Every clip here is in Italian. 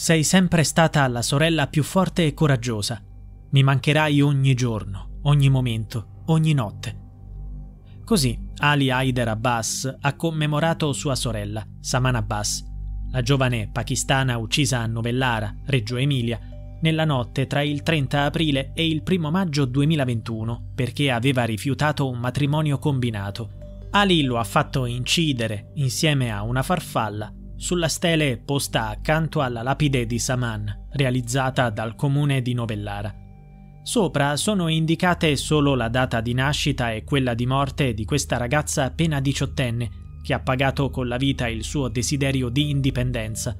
Sei sempre stata la sorella più forte e coraggiosa. Mi mancherai ogni giorno, ogni momento, ogni notte. Così Ali Haider Abbas ha commemorato sua sorella, Saman Abbas, la giovane pakistana uccisa a Novellara, Reggio Emilia, nella notte tra il 30 aprile e il 1 maggio 2021 perché aveva rifiutato un matrimonio combinato. Ali lo ha fatto incidere insieme a una farfalla sulla stele posta accanto alla lapide di Saman, realizzata dal comune di Novellara. Sopra sono indicate solo la data di nascita e quella di morte di questa ragazza appena diciottenne, che ha pagato con la vita il suo desiderio di indipendenza.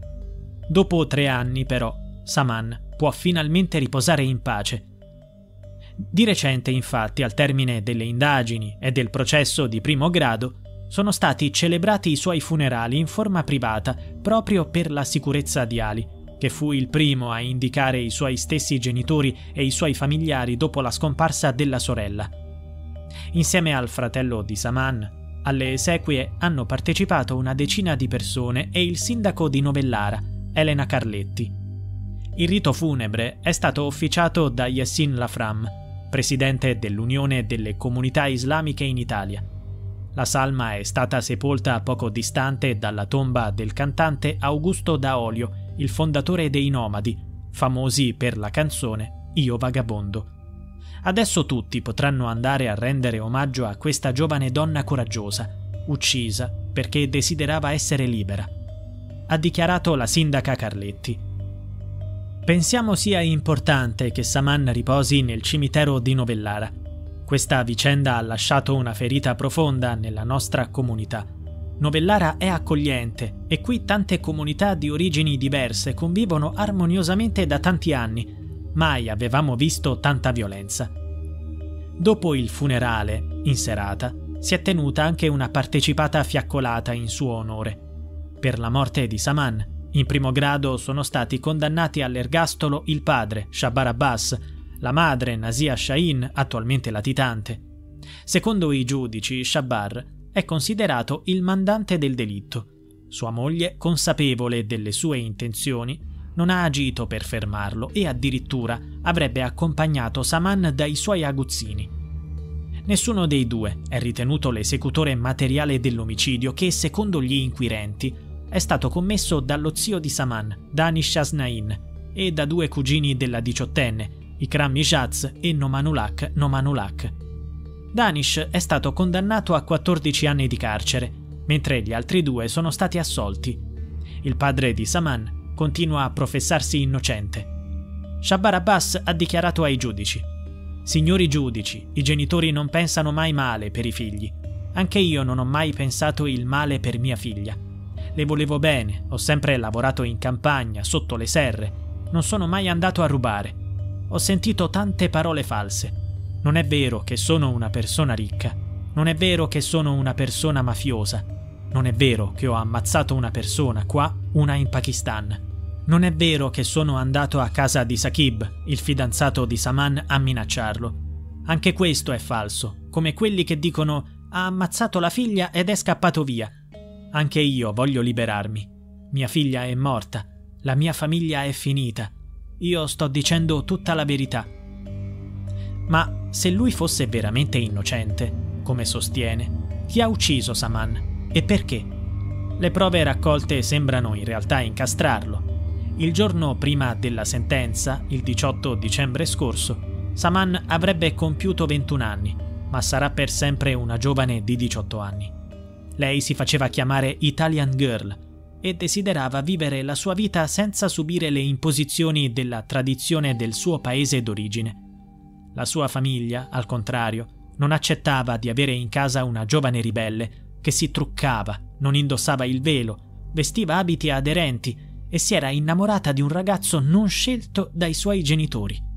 Dopo tre anni, però, Saman può finalmente riposare in pace. Di recente, infatti, al termine delle indagini e del processo di primo grado, sono stati celebrati i suoi funerali in forma privata proprio per la sicurezza di Ali, che fu il primo a indicare i suoi stessi genitori e i suoi familiari dopo la scomparsa della sorella. Insieme al fratello di Saman, alle esequie hanno partecipato una decina di persone e il sindaco di Novellara, Elena Carletti. Il rito funebre è stato officiato da Yassin Lafram, presidente dell'Unione delle Comunità Islamiche in Italia, la salma è stata sepolta poco distante dalla tomba del cantante Augusto Daolio, il fondatore dei Nomadi, famosi per la canzone Io vagabondo. Adesso tutti potranno andare a rendere omaggio a questa giovane donna coraggiosa, uccisa perché desiderava essere libera. Ha dichiarato la sindaca Carletti. Pensiamo sia importante che Saman riposi nel cimitero di Novellara questa vicenda ha lasciato una ferita profonda nella nostra comunità. Novellara è accogliente e qui tante comunità di origini diverse convivono armoniosamente da tanti anni. Mai avevamo visto tanta violenza. Dopo il funerale, in serata, si è tenuta anche una partecipata fiaccolata in suo onore. Per la morte di Saman, in primo grado sono stati condannati all'ergastolo il padre, Shabar Abbas, la madre Nasia Shahin, attualmente latitante. Secondo i giudici, Shabar è considerato il mandante del delitto. Sua moglie, consapevole delle sue intenzioni, non ha agito per fermarlo e addirittura avrebbe accompagnato Saman dai suoi aguzzini. Nessuno dei due è ritenuto l'esecutore materiale dell'omicidio che, secondo gli inquirenti, è stato commesso dallo zio di Saman, Danish Asnain, e da due cugini della diciottenne, Ikram Ijaz e Nomanulak Nomanulak. Danish è stato condannato a 14 anni di carcere, mentre gli altri due sono stati assolti. Il padre di Saman continua a professarsi innocente. Shabar Abbas ha dichiarato ai giudici: Signori giudici, i genitori non pensano mai male per i figli. Anche io non ho mai pensato il male per mia figlia. Le volevo bene, ho sempre lavorato in campagna, sotto le serre, non sono mai andato a rubare ho sentito tante parole false. Non è vero che sono una persona ricca. Non è vero che sono una persona mafiosa. Non è vero che ho ammazzato una persona qua, una in Pakistan. Non è vero che sono andato a casa di Sakib, il fidanzato di Saman, a minacciarlo. Anche questo è falso, come quelli che dicono ha ammazzato la figlia ed è scappato via. Anche io voglio liberarmi. Mia figlia è morta, la mia famiglia è finita. Io sto dicendo tutta la verità. Ma se lui fosse veramente innocente, come sostiene, chi ha ucciso Saman e perché? Le prove raccolte sembrano in realtà incastrarlo. Il giorno prima della sentenza, il 18 dicembre scorso, Saman avrebbe compiuto 21 anni, ma sarà per sempre una giovane di 18 anni. Lei si faceva chiamare Italian Girl e desiderava vivere la sua vita senza subire le imposizioni della tradizione del suo paese d'origine. La sua famiglia, al contrario, non accettava di avere in casa una giovane ribelle che si truccava, non indossava il velo, vestiva abiti aderenti e si era innamorata di un ragazzo non scelto dai suoi genitori.